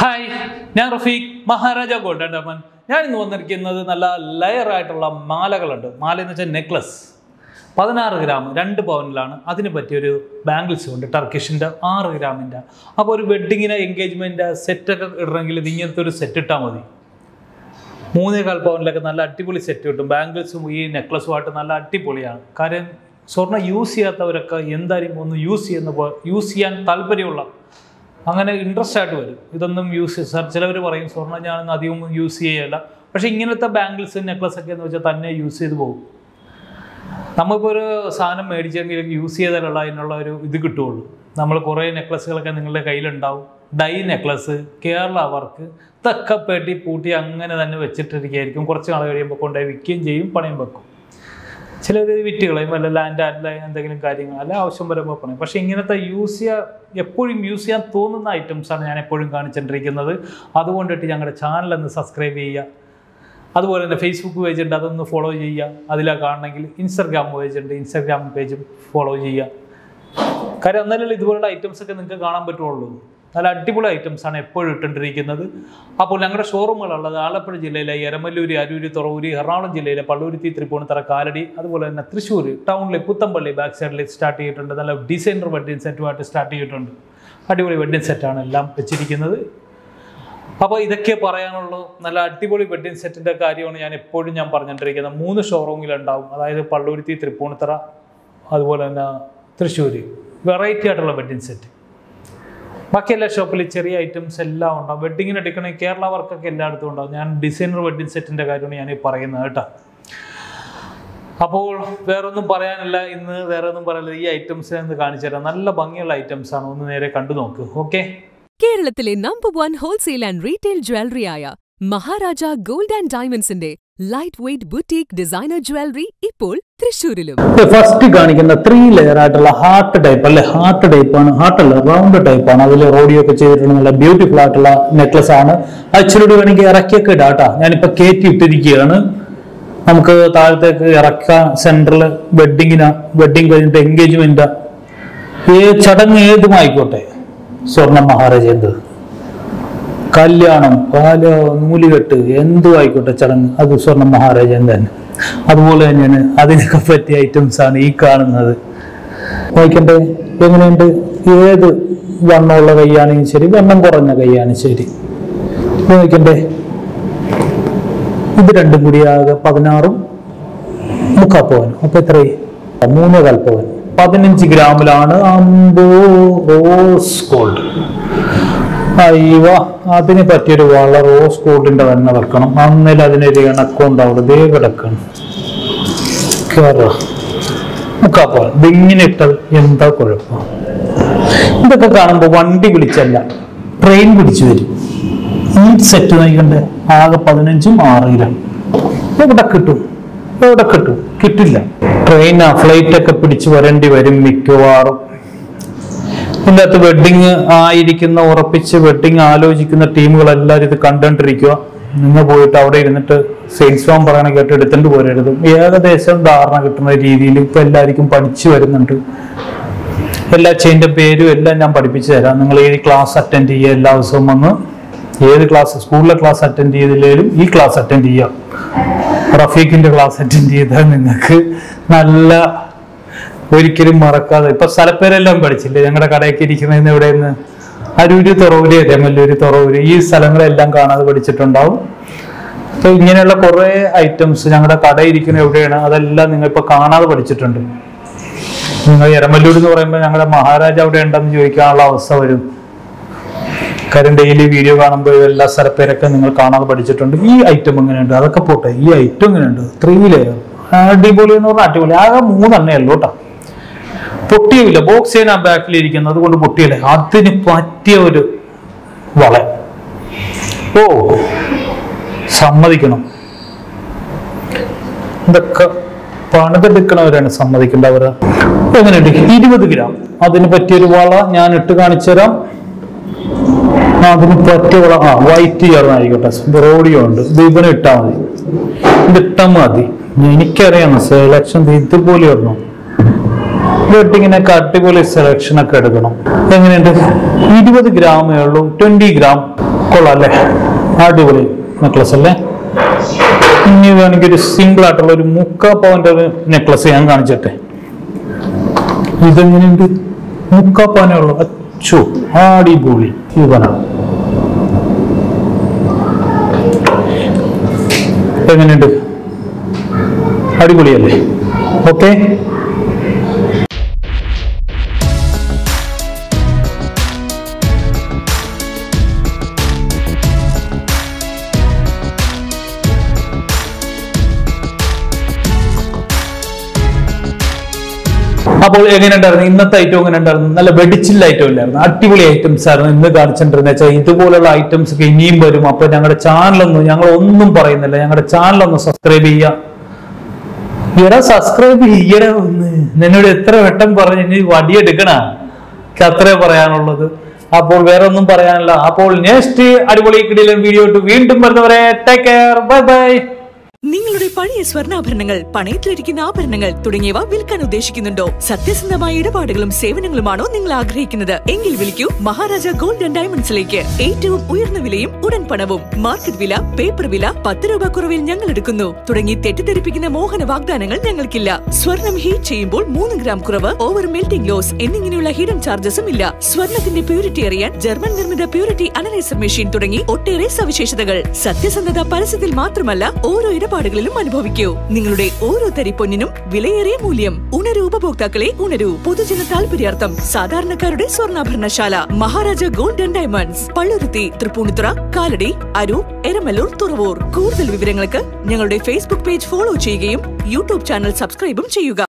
Hi ഞാൻ Rafeeq Maharaja gold and ഞാൻ ഇന്ന് വന്നിരിക്കുന്നത് നല്ല ലെയർ ആയിട്ടുള്ള മാലകളുണ്ട്. മാല എന്ന് വെച്ചാൽ നെക്ലസ് പതിനാറ് ഗ്രാം രണ്ട് പവനിലാണ്. അതിന് പറ്റിയൊരു ബാംഗിൾസ് ഉണ്ട് ടർക്കിഷിന്റെ ആറ് ഗ്രാമിന്റെ അപ്പോൾ ഒരു വെഡ്ഡിങ്ങിന് എൻഗേജ്മെന്റ് സെറ്റൊക്കെ ഇടണമെങ്കിൽ ഇത് ഇങ്ങനത്തെ ഒരു സെറ്റ് ഇട്ടാൽ മതി. മൂന്നേകാൽ പവനിലൊക്കെ നല്ല അടിപൊളി സെറ്റ് കിട്ടും. ബാംഗിൾസും ഈ നെക്ലസുമായിട്ട് നല്ല അടിപൊളിയാണ്. കാര്യം സ്വർണം യൂസ് ചെയ്യാത്തവരൊക്കെ എന്തായാലും ഒന്ന് യൂസ് ചെയ്യുന്ന യൂസ് ചെയ്യാൻ താല്പര്യമുള്ള അങ്ങനെ ഇൻട്രസ്റ്റ് ആയിട്ട് വരും. ഇതൊന്നും യൂസ് ചിലവർ പറയും സ്വർണം ഞാനൊന്നും അധികം യൂസ് ചെയ്യല്ല പക്ഷേ ഇങ്ങനത്തെ ബാംഗിൾസ് നെക്ലസ് ഒക്കെ എന്ന് വെച്ചാൽ തന്നെ യൂസ് ചെയ്ത് പോകും. നമുക്കിപ്പോൾ ഒരു സാധനം മേടിച്ചെങ്കിൽ യൂസ് ചെയ്താലുള്ള അതിനുള്ള ഒരു ഇത് കിട്ടുകയുള്ളൂ. നമ്മൾ കുറേ നെക്ലസ്സുകളൊക്കെ നിങ്ങളുടെ കയ്യിലുണ്ടാവും. ഡൈ നെക്ലസ് കേരള വർക്ക് ഇതൊക്കെ പൂട്ടി അങ്ങനെ തന്നെ വെച്ചിട്ടിരിക്കുകയായിരിക്കും കുറച്ച് നാൾ കഴിയുമ്പോൾ കൊണ്ടുപോയി വിൽക്കുകയും ചെയ്യും പണയം വെക്കും. ചിലർ വിറ്റ് കളയും അല്ല ലാൻഡ് അല്ല എന്തെങ്കിലും കാര്യങ്ങൾ അല്ല ആവശ്യം വരുമ്പോൾ പറയും പക്ഷേ ഇങ്ങനത്തെ യൂസ് ചെയ്യാൻ എപ്പോഴും യൂസ് ചെയ്യാൻ തോന്നുന്ന ഐറ്റംസാണ് ഞാൻ എപ്പോഴും കാണിച്ചുകൊണ്ടിരിക്കുന്നത് അതുകൊണ്ടിട്ട് ഞങ്ങളുടെ ചാനൽ ഒന്ന് സബ്സ്ക്രൈബ് ചെയ്യുക. അതുപോലെ തന്നെ ഫേസ്ബുക്ക് പേജ് ഉണ്ട് അതൊന്ന് ഫോളോ ചെയ്യുക. അതിലാണ് കാണണമെങ്കിൽ ഇൻസ്റ്റാഗ്രാം പേജ് ഉണ്ട് ഇൻസ്റ്റാഗ്രാം പേജും ഫോളോ ചെയ്യുക. കാര്യം എന്നാലും ഇതുപോലുള്ള ഐറ്റംസ് ഒക്കെ നിങ്ങൾക്ക് കാണാൻ പറ്റുള്ളൂ. നല്ല അടിപൊളി ഐറ്റംസ് ആണ് എപ്പോഴും ഇട്ടുകൊണ്ടിരിക്കുന്നത് അപ്പോൾ ഞങ്ങളുടെ ഷോറൂമുകളുള്ളത് ആലപ്പുഴ ജില്ലയിലെ എരമല്ലൂരി അരൂര് തുറവൂര് എറണാകുളം ജില്ലയിലെ പള്ളൂരുത്തി തൃപ്പൂണിത്തറ കാലടി അതുപോലെ തന്നെ തൃശ്ശൂർ ടൗണിലെ പുത്തമ്പള്ളി ബാക്ക് സൈഡിൽ സ്റ്റാർട്ട് ചെയ്തിട്ടുണ്ട്. നല്ല ഡിസൈനർ വെഡ്ഡിങ് സെറ്റുമായിട്ട് സ്റ്റാർട്ട് ചെയ്തിട്ടുണ്ട്. അടിപൊളി വെഡ്ഡിങ് സെറ്റാണ് എല്ലാം വെച്ചിരിക്കുന്നത്. അപ്പോൾ ഇതൊക്കെ പറയാനുള്ളൂ നല്ല അടിപൊളി വെഡ്ഡിങ് സെറ്റിന്റെ കാര്യമാണ് ഞാൻ എപ്പോഴും ഞാൻ പറഞ്ഞുകൊണ്ടിരിക്കുന്നത്. മൂന്ന് ഷോറൂമിലുണ്ടാവും അതായത് പള്ളൂരുത്തി തൃപ്പൂണിത്തറ അതുപോലെ തന്നെ തൃശ്ശൂർ വെറൈറ്റി ആയിട്ടുള്ള വെഡ്ഡിങ് സെറ്റ് ബാക്കി എല്ലാ ഷോപ്പിൽ ചെറിയ ഐറ്റംസ് എല്ലാം ഉണ്ടാവും. വെഡ്ഡിങ്ങിന് എടുക്കണമെങ്കിൽ കേരള വർക്കൊക്കെ എല്ലായിടത്തും ഉണ്ടാവും. ഞാൻ ഡിസൈനർ വെഡ്ഡിങ് സെറ്റിന്റെ കാര്യമാണ് ഞാൻ ഈ പറയുന്നത് കേട്ടോ. അപ്പോൾ വേറൊന്നും പറയാനില്ല. ഇന്ന് വേറെ ഒന്നും പറയാനില്ല. ഈ ഐറ്റംസ് എന്ന് കാണിച്ചു തരാം. നല്ല ഭംഗിയുള്ള ഐറ്റംസ് ആണ്. ഒന്ന് നേരെ കണ്ടു നോക്ക്. ഓക്കെ കേരളത്തിലെ number one wholesale and retail ജ്വല്ലറിയായ Maharaja gold and ഡയമണ്ട്സിന്റെ ലൈറ്റ് ബുട്ടീക് ഡിസൈനർ ജ്വല്ലറി ഇപ്പോൾ തൃശ്ശൂരിലും. ഫസ്റ്റ് കാണിക്കുന്ന ത്രീ ലെയർ ആയിട്ടുള്ള ഹാർട്ട് ടൈപ്പ് അല്ലെ? ഹാർട്ട് ടൈപ്പ് ആണ്. ഹാർട്ട് അല്ല റൗണ്ട് ടൈപ്പ് ആണ്. അതിൽ റോഡിയോ ഒക്കെ ചെയ്തിട്ടുള്ള നല്ല ബ്യൂട്ടിഫുൾ ആയിട്ടുള്ള നെക്ലസ് ആണ്. അച്ഛനോട് വേണമെങ്കിൽ ഇറക്കിയൊക്കെ ഇടാട്ടാ ഞാനിപ്പോ കയറ്റി ഇട്ടിരിക്കുകയാണ്. നമുക്ക് താഴത്തേക്ക് ഇറക്കാം. സെന്ററിൽ വെഡിങ്ങിനാ വെഡിങ് കഴിഞ്ഞിട്ട് എൻഗേജ്മെന്റ് ഏ ചടങ്ങ് ഏതുമായിക്കോട്ടെ? സ്വർണ മഹാരാജേന്ദ്ര കല്യാണം പാല നൂലുകെട്ട് എന്തു ആയിക്കോട്ടെ ചടങ്ങ്. അത് സ്വർണ മഹാരാജൻ തന്നെ. അതുപോലെ തന്നെയാണ് അതിനൊക്കെ പറ്റിയ ഐറ്റംസ് ആണ് ഈ കാണുന്നത്. വായിക്കട്ടെ എങ്ങനെയുണ്ട്? ഏത് വണ്ണമുള്ള കൈയാണെങ്കിലും ശരി വണ്ണം കുറഞ്ഞ കൈയാണ് ശരി. വായിക്കണ്ടേ? ഇത് രണ്ടും കൂടി ആകെ പതിനാറും മുക്കാ പവൻ അപ്പൊ എത്രയായി? മൂന്ന് കൽപ്പവൻ. പതിനഞ്ച് ഗ്രാമിലാണ് അമ്പോ റോസ് ഗോൾഡ്. അയ്യോ അതിന് പറ്റിയൊരു വള റോസ് ഗോൾഡിന്റെ തന്നെ വെക്കണം. അന്നേരം അതിനൊരു ഇണക്കം ഉണ്ടാവുള്ളൂ ദേ കിടക്കണം ഇതിങ്ങനെ ഇട്ടാൽ എന്താ കുഴപ്പം? ഇതൊക്കെ കാണുമ്പോ വണ്ടി വിളിച്ചല്ല. ട്രെയിൻ പിടിച്ചു വരും. ഈ സെറ്റ് നയിക്കണ്ടേ ആകെ പതിനഞ്ചും ആറിലും. എവിടെ കിട്ടും? എവിടെ കിട്ടും? കിട്ടില്ല. ട്രെയിൻ ഫ്ലൈറ്റ് ഒക്കെ പിടിച്ചു വരേണ്ടി വരും മിക്കവാറും. ഇതിന്റെ അകത്ത് ആയിരിക്കുന്ന ഉറപ്പിച്ച് വെഡിങ് ആലോചിക്കുന്ന ടീമുകൾ എല്ലാവരും ഇത് കണ്ടുകൊണ്ടിരിക്കുക. നിങ്ങൾ പോയിട്ട് അവിടെ ഇരുന്നിട്ട് സെയിൽസ് ഫോം പറയണ കേട്ട് എടുത്തിട്ട് പോരരുത്. ഏകദേശം ധാരണ കിട്ടുന്ന രീതിയിൽ ഇപ്പൊ എല്ലാവർക്കും പഠിച്ചു വരുന്നുണ്ട്. എല്ലാ ചെയിന്റെ പേരും എല്ലാം ഞാൻ പഠിപ്പിച്ചു തരാം. നിങ്ങൾ ഈ ക്ലാസ് അറ്റൻഡ് ചെയ്യുക എല്ലാ ദിവസവും വന്ന് ഏത് ക്ലാസ് സ്കൂളിലെ ക്ലാസ് അറ്റൻഡ് ചെയ്തില്ലേലും ഈ ക്ലാസ് അറ്റൻഡ് ചെയ്യാം റഫീഖിന്റെ ക്ലാസ് അറ്റൻഡ് ചെയ്താൽ നിങ്ങൾക്ക് നല്ല ഒരിക്കലും മറക്കാതെ. ഇപ്പൊ സ്ഥലപ്പേരെല്ലാം പഠിച്ചില്ലേ? ഞങ്ങളുടെ കടയൊക്കെ ഇരിക്കുന്നതിന് എവിടെയെന്ന്? അരൂര് തുറവൂര് രമല്ലൂര് തുറവൂര്. ഈ സ്ഥലങ്ങളെല്ലാം കാണാതെ പഠിച്ചിട്ടുണ്ടാവും. അപ്പൊ ഇങ്ങനെയുള്ള കുറെ ഐറ്റംസ് ഞങ്ങളുടെ കട ഇരിക്കുന്ന എവിടെയാണ്? അതെല്ലാം നിങ്ങൾ ഇപ്പൊ കാണാതെ പഠിച്ചിട്ടുണ്ട്. നിങ്ങൾ എരമല്ലൂർ എന്ന് പറയുമ്പോൾ ഞങ്ങളുടെ മഹാരാജ അവിടെ ഉണ്ടെന്ന് ചോദിക്കാനുള്ള അവസ്ഥ വരും. കാര്യം ഡെയിലി വീഡിയോ കാണുമ്പോൾ എല്ലാ സ്ഥലപ്പേരൊക്കെ നിങ്ങൾ കാണാതെ പഠിച്ചിട്ടുണ്ട്. ഈ ഐറ്റം എങ്ങനെയുണ്ട്? അതൊക്കെ പോട്ടെ. ഈ ഐറ്റം എങ്ങനെയുണ്ട്? ത്രീ ലെയർ അടിപൊളി എന്ന് പറഞ്ഞാൽ അടിപൊളി. ആകെ മൂന്നെണ്ണേ ഉള്ളൂ കേട്ടോ പൊട്ടിയില്ല ബോക്സ് ചെയ്യാൻ ആ ബാക്കിൽ ഇരിക്കുന്നത് അതുകൊണ്ട് പൊട്ടിയില്ല. അതിന് പറ്റിയ ഒരു വള. ഓ സമ്മതിക്കണം. ഇതൊക്കെ പണിതെടുക്കണവരാണ് സമ്മതിക്കേണ്ടവർ എങ്ങനെയുണ്ട് ഇരുപത് ഗ്രാം. അതിന് പറ്റിയൊരു വള ഞാൻ ഇട്ട് കാണിച്ചു തരാം. അതിന് പറ്റിയ വള. ആ വൈറ്റ് ചേർന്നായിക്കോട്ടെ റോഡിയോ ഉണ്ട്. ഇവനെ ഇട്ടാൽ മതി. ഇത് ഇട്ടാൽ മതി. എനിക്കറിയാം. സെലക്ഷൻ ഇതുപോലെ ഇടണം വെഡിങ്ങിനൊക്കെ അടിപൊളി സെലക്ഷൻ ഒക്കെ എടുക്കണം. എങ്ങനെയുണ്ട്? ഇരുപത് ഗ്രാമേ ഉള്ളൂ. ട്വന്റി ഗ്രാം കൊള്ളാം അല്ലേ? അടിപൊളി നെക്ലസ് അല്ലേ? ഇനി വേണമെങ്കിൽ ഒരു സിംഗിൾ ആയിട്ടുള്ള ഒരു മുക്കാ പവന്റെ ഒരു നെക്ലസ് ഞാൻ കാണിച്ചട്ടെ. ഇതെങ്ങനെയുണ്ട്? മുക്കാ പവനേ ഉള്ളു. അച്ചു അടിപൊളി. ഇവനാണ് എങ്ങനെയുണ്ട്? അടിപൊളിയല്ലേ? ഓക്കെ അപ്പോൾ എങ്ങനെ ഉണ്ടായിരുന്നു? ഇന്നത്തെ ഐറ്റം എങ്ങനെ ഉണ്ടായിരുന്നു? നല്ല വെടിച്ചില്ല ഐറ്റം ഇല്ലായിരുന്നു. അടിപൊളി ഐറ്റംസ് ആയിരുന്നു ഇന്ന് കാണിച്ചിട്ടുണ്ടെന്ന് വെച്ചാൽ ഇതുപോലുള്ള ഐറ്റംസ് ഒക്കെ ഇനിയും വരും. അപ്പൊ ഞങ്ങളുടെ ചാനലൊന്നും ഞങ്ങൾ ഒന്നും പറയുന്നില്ല. ഞങ്ങളുടെ ചാനലൊന്ന് സബ്സ്ക്രൈബ് ചെയ്യുക സബ്സ്ക്രൈബ് ചെയ്യടാ ഒന്ന്. നിന്നോട് എത്ര വട്ടം പറഞ്ഞു ഇനി വടിയെടുക്കണ അത്രേ പറയാനുള്ളത്. അപ്പോൾ വേറെ ഒന്നും പറയാനില്ല. അപ്പോൾ നെക്സ്റ്റ് അടിപൊളി കിടിലൻ വീഡിയോ വീണ്ടും വരുന്നവരെ ടേക്ക് കെയർ ബൈ ബൈ പഴയ സ്വർണാഭരണങ്ങൾ പണയത്തിലിരിക്കുന്ന ആഭരണങ്ങൾ തുടങ്ങിയവ വിൽക്കാൻ ഉദ്ദേശിക്കുന്നുണ്ടോ? സത്യസന്ധമായ ഇടപാടുകളും സേവനങ്ങളുമാണോ നിങ്ങൾ ആഗ്രഹിക്കുന്നത്? എങ്കിൽ വിളിക്കൂ മഹാരാജ ഗോൾഡ് ആൻഡ് ഡയമണ്ട്സിലേക്ക്. ഏറ്റവും ഉയർന്ന വിലയും ഉടൻ പണവും. മാർക്കറ്റ് വില പേപ്പർ വില പത്ത് രൂപ കുറവിൽ ഞങ്ങൾ എടുക്കുന്നു. തുടങ്ങി തെറ്റിദ്ധരിപ്പിക്കുന്ന മോഹന വാഗ്ദാനങ്ങൾ ഞങ്ങൾക്കില്ല. സ്വർണം ഹീറ്റ് ചെയ്യുമ്പോൾ മൂന്ന് ഗ്രാം കുറവ് ഓവർ മെൽറ്റിംഗ് ലോസ് എന്നിങ്ങനെയുള്ള ഹിഡൻ ചാർജസും ഇല്ല. സ്വർണത്തിന്റെ പ്യൂരിറ്റി അറിയാൻ ജർമ്മൻ നിർമ്മിത പ്യൂരിറ്റി അനലൈസർ മെഷീൻ തുടങ്ങി ഒട്ടേറെ സവിശേഷതകൾ. സത്യസന്ധത പരസ്യത്തിൽ മാത്രമല്ല ഓരോ ഇടപാടുകളിലും അനുഭവിക്കൂ. നിങ്ങളുടെ ഓരോ തരി പൊന്നിനും വിലയേറിയ മൂല്യം. ഉണരൂ ഉപഭോക്താക്കളെ ഉണരൂ. പൊതുജന താല്പര്യാർത്ഥം സാധാരണക്കാരുടെ സ്വർണാഭരണശാല. Maharaja gold and diamonds. Palluruthy Tripunithura Kalady Aroor Eramalloor Thuravoor. കൂടുതൽ വിവരങ്ങൾക്ക് ഞങ്ങളുടെ ഫേസ്ബുക്ക് പേജ് ഫോളോ ചെയ്യുകയും യൂട്യൂബ് ചാനൽ സബ്സ്ക്രൈബും ചെയ്യുക.